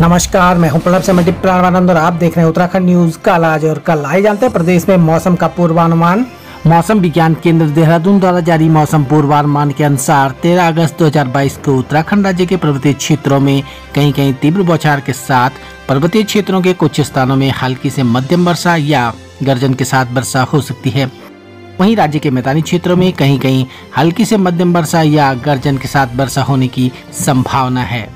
नमस्कार, मैं हूँ प्रणब से मल्टी और आप देख रहे हैं उत्तराखंड न्यूज़ कल आज और कल आए जानते हैं प्रदेश में मौसम का पूर्वानुमान। मौसम विज्ञान केंद्र देहरादून द्वारा जारी मौसम पूर्वानुमान के अनुसार 13 अगस्त 2022 को उत्तराखंड राज्य के पर्वतीय क्षेत्रों में कहीं कहीं तीव्र बौछार के साथ पर्वतीय क्षेत्रों के कुछ स्थानों में हल्की से मध्यम वर्षा या गर्जन के साथ वर्षा हो सकती है। वहीं राज्य के मैदानी क्षेत्रों में कहीं कहीं हल्की से मध्यम वर्षा या गर्जन के साथ वर्षा होने की संभावना है।